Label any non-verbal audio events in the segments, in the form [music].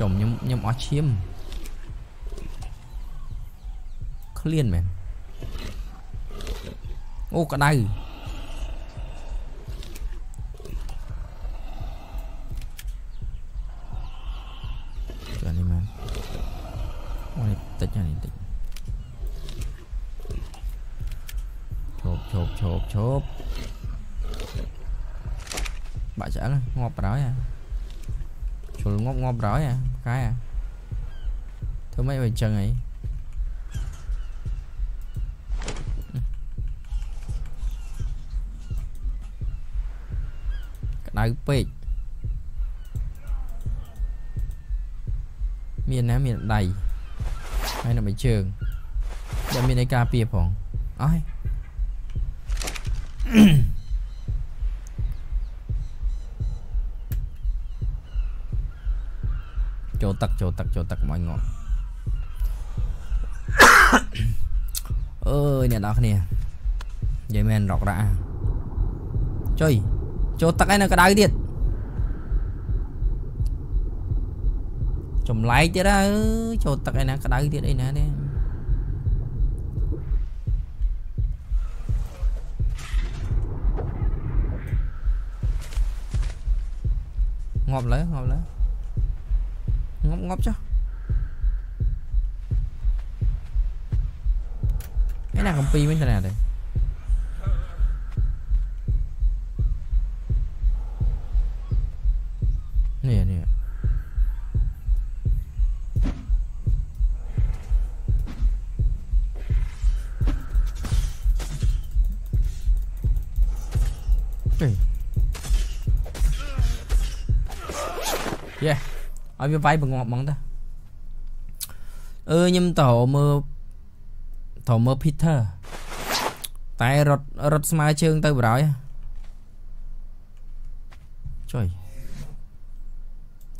ចំខ្ញុំខ្ញុំអស់ឈាមឃ្លានមែនអូក្តៅចុះនេះមែនអូនេះតិចណាស់នេះតិចឈប់ឈប់ឈប់ឈប់បាក់ឆ្អឹងងាប់ប្រហើយអា ជុលងាប់ងាប់ប្រហើយអាកែអាធ្វើម៉េចឲ្យអញ្ចឹងអីក្តៅពេកមានណាមានដៃហើយនៅមួយជើងតែមានឯការពារផងអស់ហើយ ចូល ទឹកចូលទឹកចូលទឹកមកងាប់អើយអ្នកនរគ្នានិយាយមែនរករ៉ាចុយចូលទឹកឯនៅក្តៅទៀតចម្លែកទៀតអើយចូលទឹកឯណាក្តៅទៀតអីណាទេងាប់លើងាប់លើ ngop ngop cái nào công pi mới thế nào đây? Nè nè. Yeah. ឲ្យវាវាយបង្ងាប់ហ្មងតាអឺខ្ញុំតើមើលតើមើល Peter តែរត់រត់ស្មើជើងទៅបរោយចុយ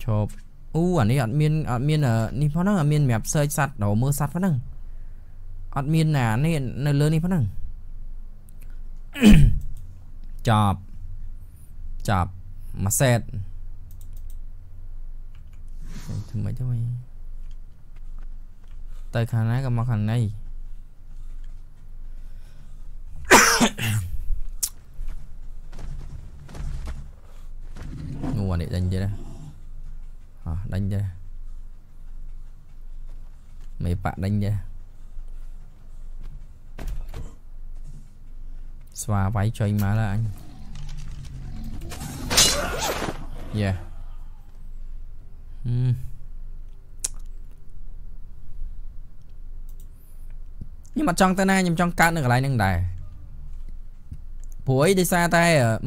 ឈប់អូអានេះអត់មានអត់មាននេះផងហ្នឹងអត់មានសម្រាប់ search សัตว์ដល់មើលសัตว์ផងហ្នឹងអត់មានណានេះនៅលើនេះផងហ្នឹងចប់ចប់មួយសេត ធ្វើម៉េចទៅវិញទៅខាងណាក៏មកខាងនេះនោះអានេះដេញទៀតហ៎ដេញទៀតមេប៉ដេញទៀតស្វាវាយចុញមកឡើយអញ Yeah ខ្ញុំអត់ចង់ទៅណាខ្ញុំចង់កើតនៅកន្លែងហ្នឹងដែរព្រោះអីដោយសារតែ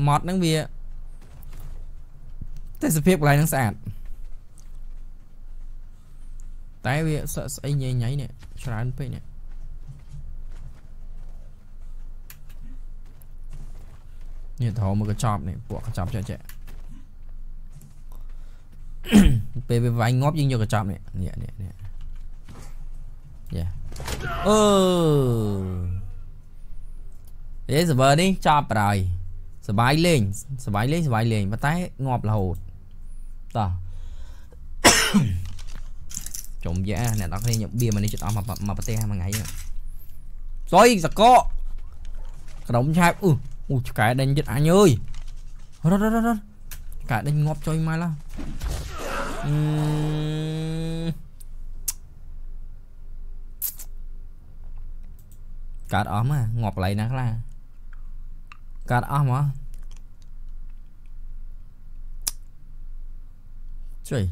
ម៉ត់ហ្នឹងវាទេសភាពកន្លែងហ្នឹងស្អាតតែវាស្អីញ៉ៃញ៉ៃនេះច្រើនពេកនេះនេះត្រោមកកញ្ចប់នេះពួកកញ្ចប់ចេះចេះ ពេលវាវាយងាប់យើងយកកញ្ចប់នេះនេះនេះនេះយ៉ាអឺអេ server នេះចប់ប្រហើយសបាយលេងសបាយលេងសបាយលេងប៉ុន្តែងាប់រហូតតោះចំយ៉ាអ្នកនរគ្នាខ្ញុំបៀមកនេះចិត្តអស់មកមកប្រទេសមួយថ្ងៃសុយសកកក្រុមឆាបអ៊ូអូឆ្កែដេញចិត្តអញអើយរត់រត់រត់ឆ្កែដេញងាប់ចុយមកឡើ កើតអស់មកងាប់កន្លែងណាខ្លះកើតអស់មកជួយ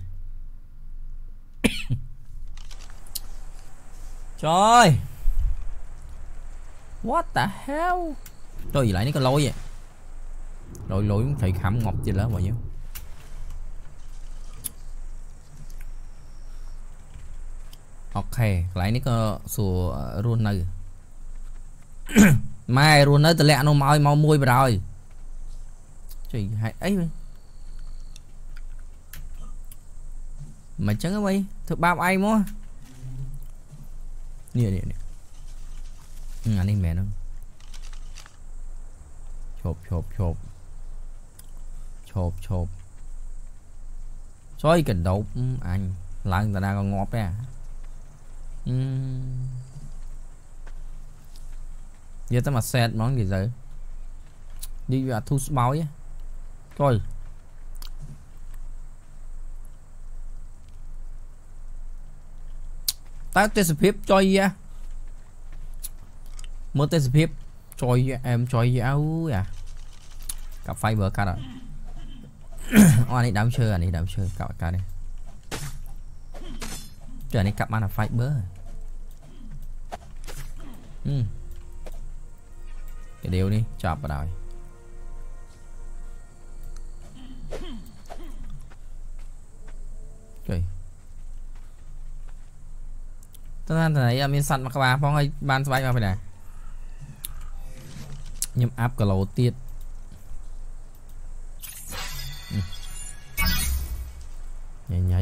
ចយ What the hell ចុយកន្លែងនេះក៏លយលយលយត្រូវ ខំងាប់ទៀតឡើយបងយើងអូខេកន្លែងនេះក៏សួររស់នៅម៉ែរស់នៅតម្លាក់នោះមកឲ្យមកមួយបរោយជួយហេតុអីវិញមិនចឹងអ្វីធ្វើបាបឯងមកនេះនេះនេះអានេះមែនហ្នឹងឈប់ឈប់ឈប់ឈប់ឈប់ចុយកណ្ដោបអញឡើងតាណាក៏ងាប់ដែរ Giờ ta mà xe món gì vậy? Đi vào thu bói Coi Tao tên sự phép cho gì Mới tên sự phép cho em cho gì áo à. Cặp phai vừa cắt rồi Ồ này đám chơi à này đám chơi. Cặp cắt đi Trời này cặp ăn là phai bớ fiber កាត់អត់អូអានេះដើមឈើអានេះដើមឈើកាប់កាត់នេះចុះអានេះកាប់បានតែ fiber ហឹមកាដៀវនេះចាប់បដ ாய் ចុយតើថាណៃអត់មានសัตว์មកក្បាលផងហើយបានស្បែកមកពីណាខ្ញុំអាប់គីឡូទៀតញ៉ៃញ៉ៃ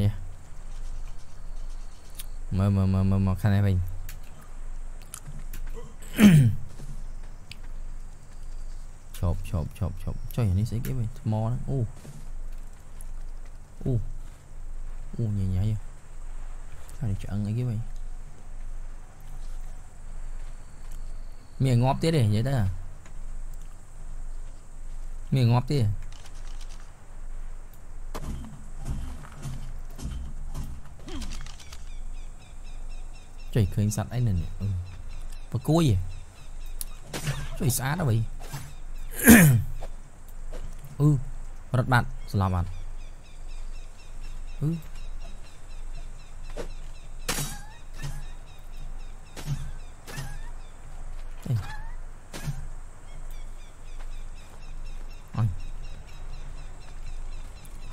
មើលមើលមើលមើលមកខាងនេះវិញ [coughs] chộp chộp chộp chộp. Trời này sẽ cái mò đó. U u u nhẹ nhẹ vậy. Sao này chẳng ấy cái vậy? Mày ngóp tiếp đi, vậy đó à? Mẹ ngóp tiếp trời khơi sẵn ấy nè ừ. ប្រគួយជួយស្អាតអ្វីអឺរត់បាត់ច្រឡំអត់អឺ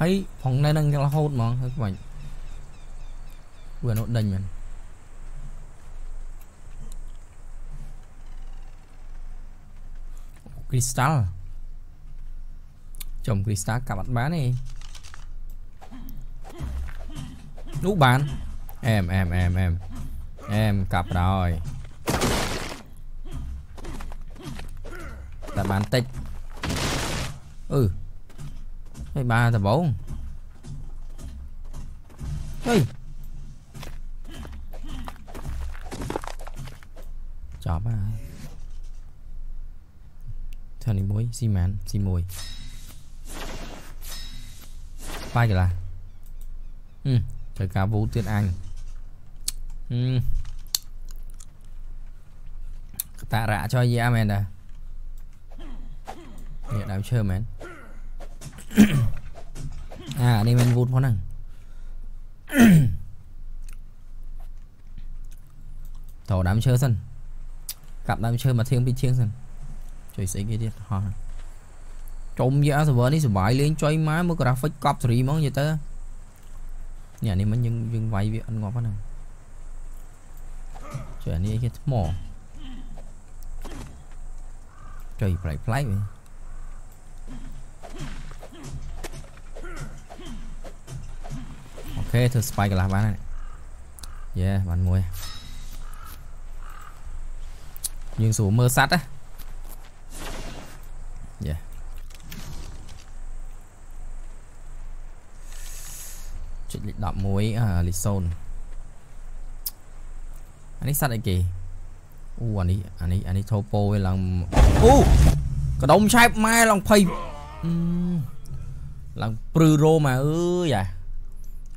ហើយផងនៅនឹងរហូតហ្មងហើយបាញ់វាអនុដេញមែន Crystal. Trồng Crystal cả bạn bán đi. Nú bán, Em em em em. Em cặp rồi. Ta bán tích. Ừ. Hai ba tà bốn Ê. Chọp à 21ស៊ីម៉ាន61បាយកន្លះអឺត្រូវការវូទៀតអញអឺតារៈចោយាមែនតានេះដើមឈើមែនអានេះមែនវូតផងហ្នឹងតោដើមឈើសិនកាប់ដើមឈើមកធៀងពីធៀងសិន ជួយស្អីគេទៀតហោះចុំយ៉ា server នេះសុបាយលេងចុយម៉ែមើល graphic កប់សេរីហ្មងនិយាយទៅនេះនេះមិញយើងយើងវាយវាអត់ងាប់ហ្នឹងជួយអានេះគេថ្មចុយប្លែកប្លែកវិញខេធ្វើ spike កន្លះបានហើយយេបានមួយយើងស្រួលមើលសัตว์ណាយេចុ ចលេខ11អាលេខ0អានេះសัตว์អីគេអូអានេះអានេះអានេះថោពោឯឡើងអូកដុំឆែបម៉ែឡើងភ័យឡើងព្រឺរោមកអើយអា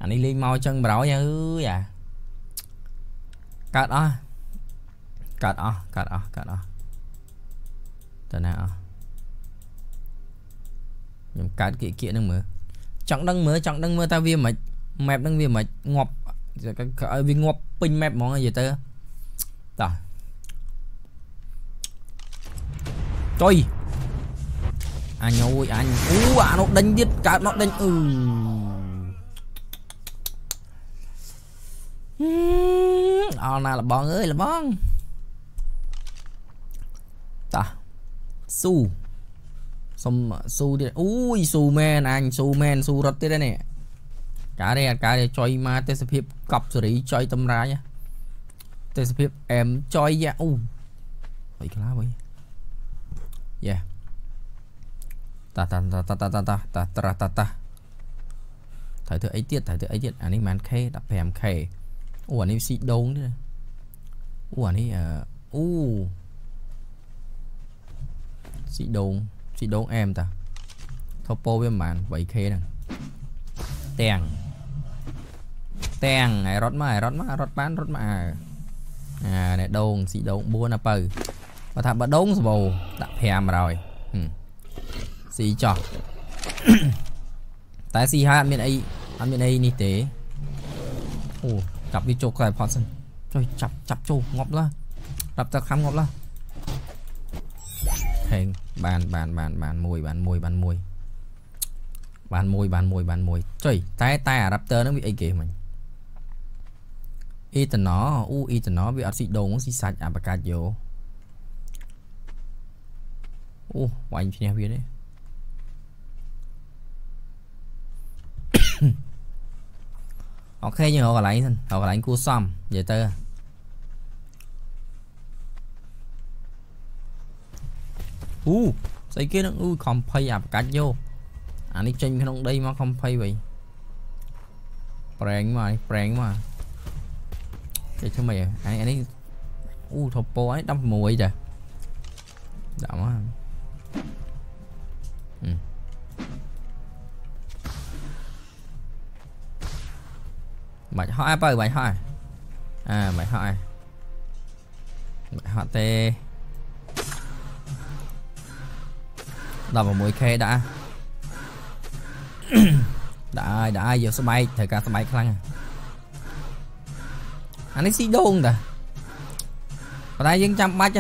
អានេះលេងមកចឹងប្រយអើយអាកាត់អស់កាត់អស់កាត់អស់កាត់អស់តើណាអស់ខ្ញុំកាត់គៀកគៀកនឹងមើលចង់ដឹងមើលចង់ដឹងមើលតើវាមិន map នឹងវាមិនងាប់ឲ្យវាងាប់ពេញ map ហ្មងនិយាយទៅតោះចុយអញអូយអញអូអានោះដេញទៀតកើតមកដេញអឺអល់ណាលបងអើយលបងតោះស៊ូសុំស៊ូទៀតអូយស៊ូមែនអញស៊ូមែនស៊ូរត់ទៀតនេះ កានេះអាការចុយមកទេសភាពកប់សេរីចុយតម្រាយទេសភាពអែមចុយយ៉ាអូហើយខ្លះវិញយ៉ាតាតាតាតាតាតាតាតាតាតាត្រូវធ្វើអីទៀតត្រូវធ្វើអីទៀតអានេះមិន K 15K អូអានេះស៊ីដូងទេអូអានេះអឺអូស៊ីដូងស៊ីដូងអែមតាថូប៉ូវាប្រហែល 8K ហ្នឹងទាំង ទាំងឲ្យរត់មកឲ្យរត់មករត់បានរត់មកអានេះដូងស៊ីដូង4ណាបើបើថាបើដូងសបោដាក់500ស៊ីចោះតែស៊ីហើយអត់មានអីអត់មានអីនេះទេអូចាប់វាចូលខ្សែផតសិនចុយចាប់ចាប់ចូលងាប់ឡារាប់តើខំងាប់ឡាហេងបានបានបានបានមួយបានមួយបានមួយបានមួយបានមួយបានមួយចុយតែតែអារ៉ាប់ទ័រហ្នឹងវាអីគេមិញ អ៊ីតណូអូអ៊ីតណូវាអត់ស៊ីដូងស៊ីសាច់អាបកាច់យោអូវាញ់ឈ្នះវាទេអូខេយើងរកកន្លែងសិនរកកន្លែងគួសមនិយាយទៅអូស្អីគេនឹងអូខំភ័យអាបកាច់យោអានេះចេញក្នុងដីមកខំភ័យវិញប្រេងមកប្រេងមក ចេះធ្វើម៉េចអានេះអូថពពោនេះ16ចាដាក់មកបាច់ហោះឯបើបាច់ហោះអាបាច់ហោះឯបាច់ហោះទេ 16k ដាក់ដាក់ហើយដាក់ហើ អានេះស៊ីដូងតាប៉ុន្តែយើងចាំបាច់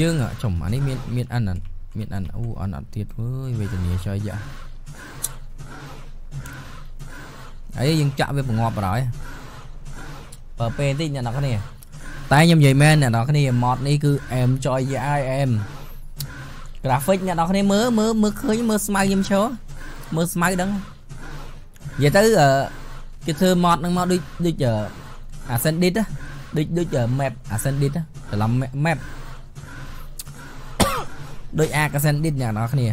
យើងចំអានេះមានមានអិនមានអិនអូអិនអត់ទៀតអើយវេទនាចុយយ៉ាអីយើងចាក់វាបង្ងាប់បរហើយបើពេលតិចអ្នកនរគ្នាតែខ្ញុំនិយាយមែនអ្នកនរគ្នា mod នេះគឺអែមចុយយ៉ាអែម graphic អ្នកនរគ្នាមើលមើលមើលឃើញមើលស្មៅខ្ញុំឈរមើលស្មៅដឹងនិយាយទៅ គេធ្វើ mod នឹងមកដូចដូច Ascended ដូចដូច map Ascended ច្រឡំ map ដូច Ascended អ្នកនរគ្នា